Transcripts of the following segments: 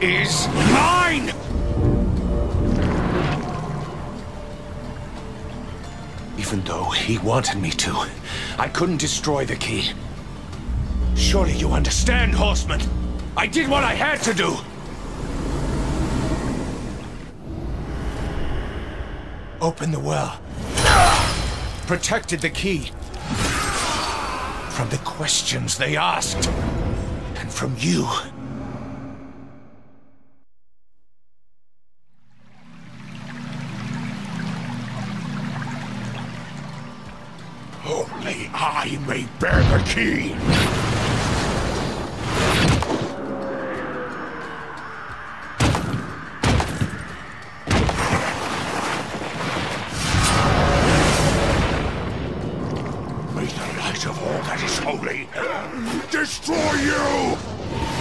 is mine! Even though he wanted me to, I couldn't destroy the key. Surely you understand, Horseman. I did what I had to do. Open the well. Protected the key. From the questions they asked. And from you. Only I may bear the key. May the light of all that is holy destroy you!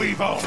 evil!